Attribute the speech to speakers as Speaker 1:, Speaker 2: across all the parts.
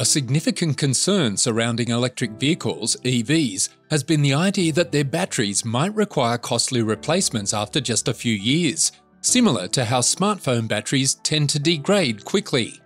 Speaker 1: A significant concern surrounding electric vehicles, EVs, has been the idea that their batteries might require costly replacements after just a few years, similar to how smartphone batteries tend to degrade quickly.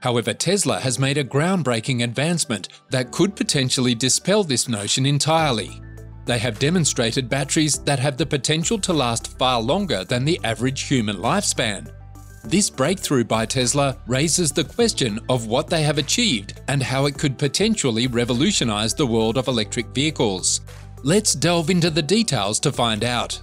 Speaker 1: However, Tesla has made a groundbreaking advancement that could potentially dispel this notion entirely. They have demonstrated batteries that have the potential to last far longer than the average human lifespan. This breakthrough by Tesla raises the question of what they have achieved and how it could potentially revolutionize the world of electric vehicles. Let's delve into the details to find out.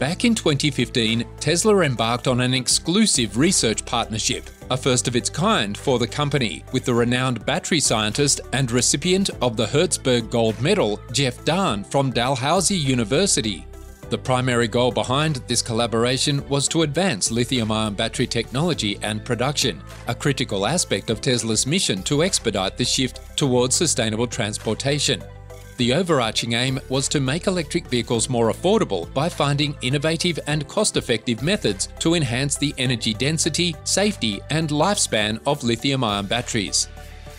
Speaker 1: Back in 2015, Tesla embarked on an exclusive research partnership, a first of its kind for the company, with the renowned battery scientist and recipient of the Herzberg Gold Medal, Jeff Dahn from Dalhousie University. The primary goal behind this collaboration was to advance lithium ion battery technology and production, a critical aspect of Tesla's mission to expedite the shift towards sustainable transportation. The overarching aim was to make electric vehicles more affordable by finding innovative and cost effective methods to enhance the energy density, safety, and lifespan of lithium ion batteries.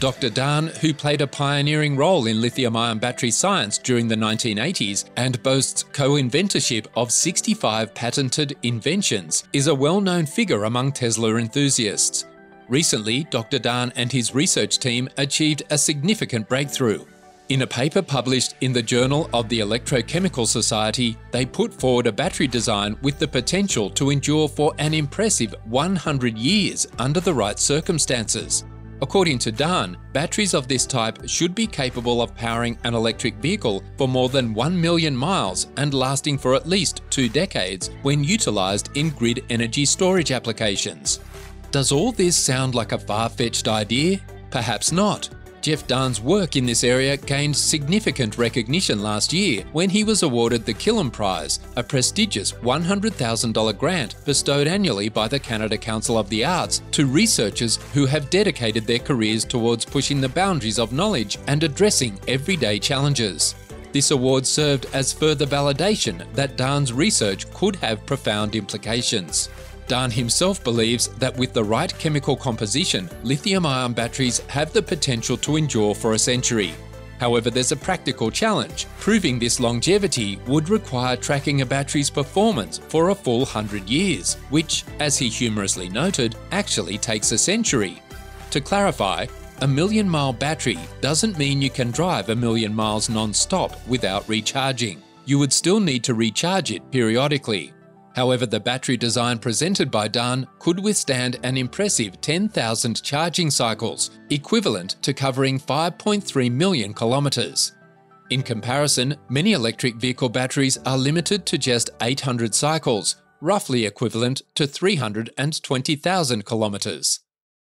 Speaker 1: Dr. Dahn, who played a pioneering role in lithium ion battery science during the 1980s and boasts co inventorship of 65 patented inventions, is a well known figure among Tesla enthusiasts. Recently, Dr. Dahn and his research team achieved a significant breakthrough. In a paper published in the Journal of the Electrochemical Society, they put forward a battery design with the potential to endure for an impressive 100 years under the right circumstances. According to Dahn, batteries of this type should be capable of powering an electric vehicle for more than 1 million miles and lasting for at least two decades when utilised in grid energy storage applications. Does all this sound like a far fetched idea? Perhaps not. Jeff Dahn's work in this area gained significant recognition last year when he was awarded the Killam Prize, a prestigious $100,000 grant bestowed annually by the Canada Council of the Arts to researchers who have dedicated their careers towards pushing the boundaries of knowledge and addressing everyday challenges. This award served as further validation that Dahn's research could have profound implications. Dahn himself believes that with the right chemical composition, lithium ion batteries have the potential to endure for a century. However, there's a practical challenge. Proving this longevity would require tracking a battery's performance for a full 100 years, which, as he humorously noted, actually takes a century. To clarify, a million mile battery doesn't mean you can drive a million miles non stop without recharging. You would still need to recharge it periodically. However, the battery design presented by Dahn could withstand an impressive 10,000 charging cycles, equivalent to covering 5.3 million kilometres. In comparison, many electric vehicle batteries are limited to just 800 cycles, roughly equivalent to 320,000 kilometres.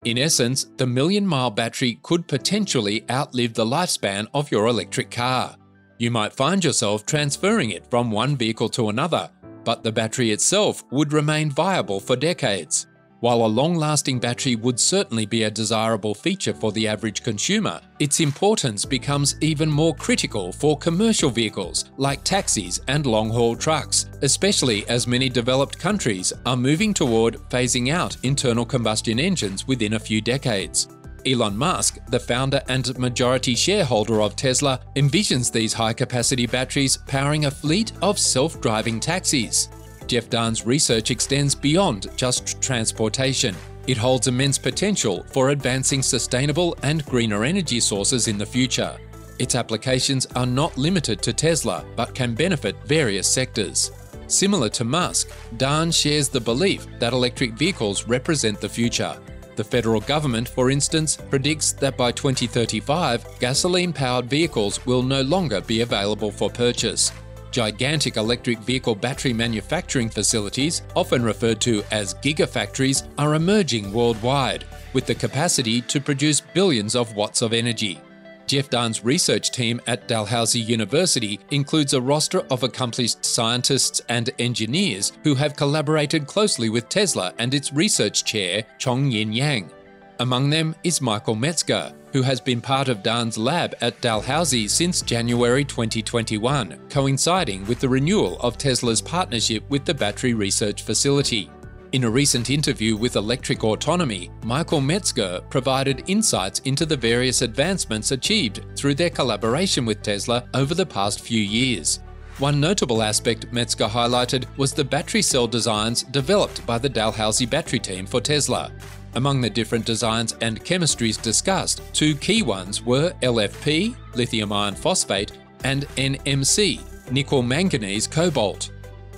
Speaker 1: In essence, the million mile battery could potentially outlive the lifespan of your electric car. You might find yourself transferring it from one vehicle to another, but the battery itself would remain viable for decades. While a long lasting battery would certainly be a desirable feature for the average consumer, its importance becomes even more critical for commercial vehicles like taxis and long haul trucks, especially as many developed countries are moving toward phasing out internal combustion engines within a few decades. Elon Musk, the founder and majority shareholder of Tesla, envisions these high capacity batteries powering a fleet of self driving taxis. Jeff Dahn's research extends beyond just transportation. It holds immense potential for advancing sustainable and greener energy sources in the future. Its applications are not limited to Tesla, but can benefit various sectors. Similar to Musk, Dahn shares the belief that electric vehicles represent the future. The federal government, for instance, predicts that by 2035, gasoline powered vehicles will no longer be available for purchase. Gigantic electric vehicle battery manufacturing facilities, often referred to as gigafactories, are emerging worldwide, with the capacity to produce billions of watts of energy. Jeff Dahn's research team at Dalhousie University includes a roster of accomplished scientists and engineers who have collaborated closely with Tesla and its research chair, Chong Yin Yang. Among them is Michael Metzger, who has been part of Dahn's lab at Dalhousie since January 2021, coinciding with the renewal of Tesla's partnership with the Battery Research Facility. In a recent interview with Electric Autonomy, Michael Metzger provided insights into the various advancements achieved through their collaboration with Tesla over the past few years. One notable aspect Metzger highlighted was the battery cell designs developed by the Dalhousie battery team for Tesla. Among the different designs and chemistries discussed, two key ones were LFP, lithium iron phosphate, and NMC, nickel manganese cobalt.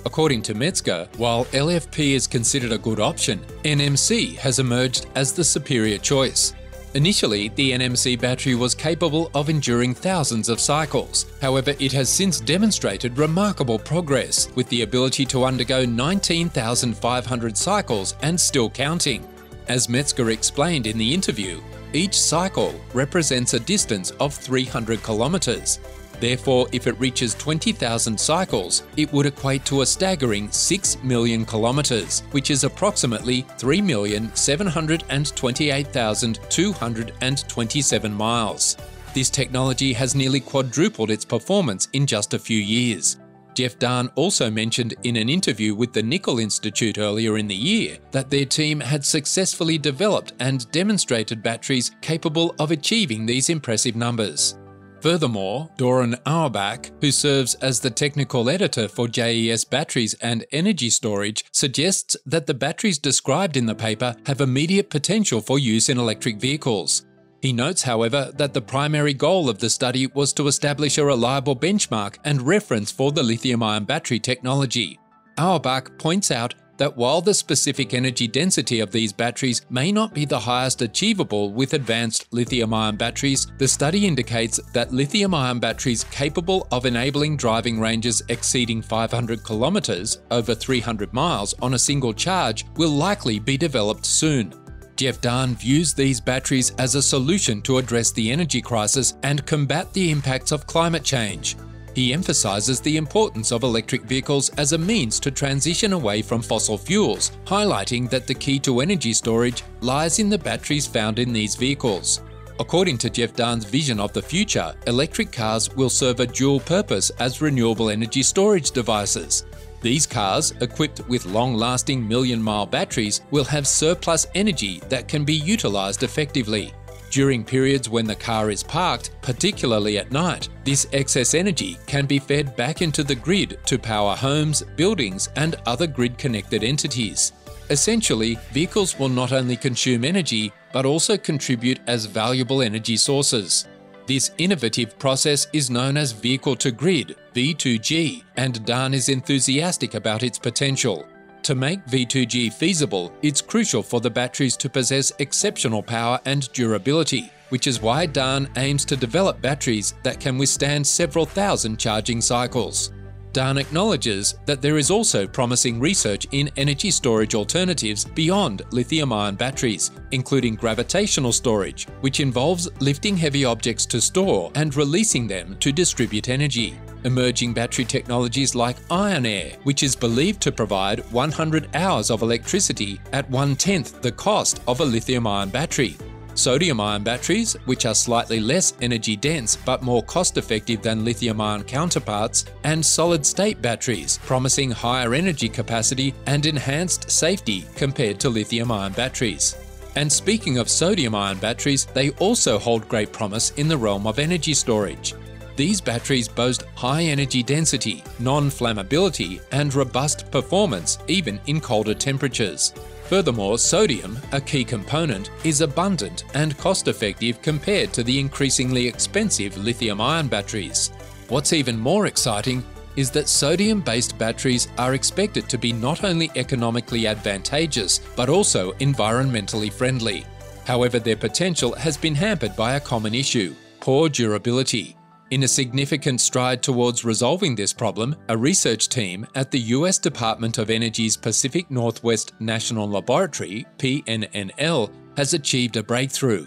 Speaker 1: According to Metzger, while LFP is considered a good option, NMC has emerged as the superior choice. Initially, the NMC battery was capable of enduring thousands of cycles. However, it has since demonstrated remarkable progress, with the ability to undergo 19,500 cycles and still counting. As Metzger explained in the interview, each cycle represents a distance of 300 kilometres. Therefore, if it reaches 20,000 cycles, it would equate to a staggering 6 million kilometres, which is approximately 3,728,227 miles. This technology has nearly quadrupled its performance in just a few years. Jeff Dahn also mentioned in an interview with the Nickel Institute earlier in the year that their team had successfully developed and demonstrated batteries capable of achieving these impressive numbers. Furthermore, Doron Aurbach, who serves as the technical editor for JES Batteries and Energy Storage, suggests that the batteries described in the paper have immediate potential for use in electric vehicles. He notes, however, that the primary goal of the study was to establish a reliable benchmark and reference for the lithium ion battery technology. Aurbach points out that while the specific energy density of these batteries may not be the highest achievable with advanced lithium ion batteries, the study indicates that lithium ion batteries capable of enabling driving ranges exceeding 500 kilometres over 300 miles on a single charge will likely be developed soon. Jeff Dahn views these batteries as a solution to address the energy crisis and combat the impacts of climate change. He emphasises the importance of electric vehicles as a means to transition away from fossil fuels, highlighting that the key to energy storage lies in the batteries found in these vehicles. According to Jeff Dahn's vision of the future, electric cars will serve a dual purpose as renewable energy storage devices. These cars, equipped with long lasting million mile batteries, will have surplus energy that can be utilised effectively. During periods when the car is parked, particularly at night, this excess energy can be fed back into the grid to power homes, buildings, and other grid connected entities. Essentially, vehicles will not only consume energy, but also contribute as valuable energy sources. This innovative process is known as Vehicle to Grid, V2G, and Dahn is enthusiastic about its potential. To make V2G feasible, it's crucial for the batteries to possess exceptional power and durability, which is why Dahn aims to develop batteries that can withstand several thousand charging cycles. Dahn acknowledges that there is also promising research in energy storage alternatives beyond lithium ion batteries, including gravitational storage, which involves lifting heavy objects to store and releasing them to distribute energy emerging battery technologies like Iron Air, which is believed to provide 100 hours of electricity at one tenth the cost of a lithium ion battery. Sodium ion batteries, which are slightly less energy dense but more cost effective than lithium ion counterparts, and solid state batteries, promising higher energy capacity and enhanced safety compared to lithium ion batteries. And speaking of sodium ion batteries, they also hold great promise in the realm of energy storage. These batteries boast high energy density, non-flammability and robust performance even in colder temperatures. Furthermore, sodium, a key component, is abundant and cost-effective compared to the increasingly expensive lithium-ion batteries. What's even more exciting is that sodium-based batteries are expected to be not only economically advantageous, but also environmentally friendly. However, their potential has been hampered by a common issue, poor durability. In a significant stride towards resolving this problem, a research team at the US Department of Energy's Pacific Northwest National Laboratory, PNNL, has achieved a breakthrough.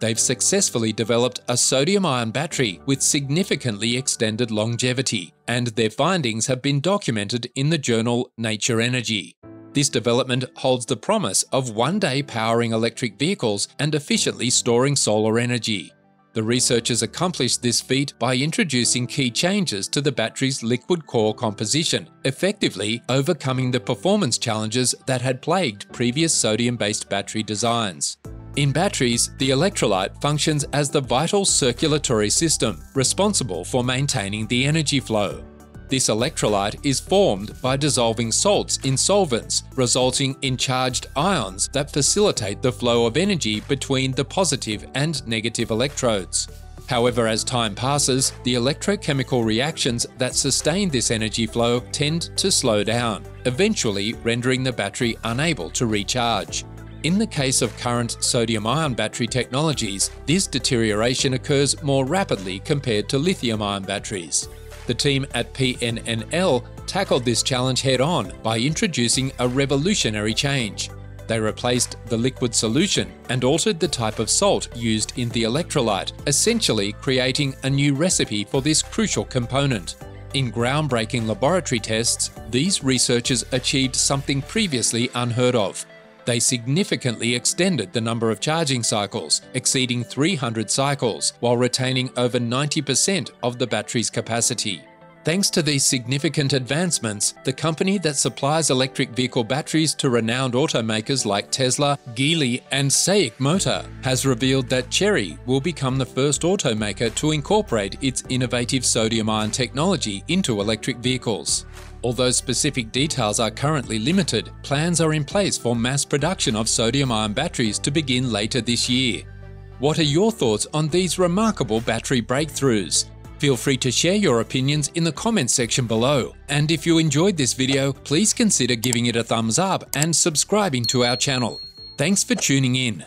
Speaker 1: They've successfully developed a sodium ion battery with significantly extended longevity, and their findings have been documented in the journal Nature Energy. This development holds the promise of one day powering electric vehicles and efficiently storing solar energy. The researchers accomplished this feat by introducing key changes to the battery's liquid core composition, effectively overcoming the performance challenges that had plagued previous sodium-based battery designs. In batteries, the electrolyte functions as the vital circulatory system responsible for maintaining the energy flow. This electrolyte is formed by dissolving salts in solvents, resulting in charged ions that facilitate the flow of energy between the positive and negative electrodes. However, as time passes, the electrochemical reactions that sustain this energy flow tend to slow down, eventually rendering the battery unable to recharge. In the case of current sodium-ion battery technologies, this deterioration occurs more rapidly compared to lithium-ion batteries. The team at PNNL tackled this challenge head on by introducing a revolutionary change. They replaced the liquid solution and altered the type of salt used in the electrolyte, essentially creating a new recipe for this crucial component. In groundbreaking laboratory tests, these researchers achieved something previously unheard of they significantly extended the number of charging cycles, exceeding 300 cycles, while retaining over 90% of the battery's capacity. Thanks to these significant advancements, the company that supplies electric vehicle batteries to renowned automakers like Tesla, Geely, and SAIC Motor has revealed that Chery will become the first automaker to incorporate its innovative sodium ion technology into electric vehicles. Although specific details are currently limited, plans are in place for mass production of sodium ion batteries to begin later this year. What are your thoughts on these remarkable battery breakthroughs? Feel free to share your opinions in the comments section below. And if you enjoyed this video, please consider giving it a thumbs up and subscribing to our channel. Thanks for tuning in.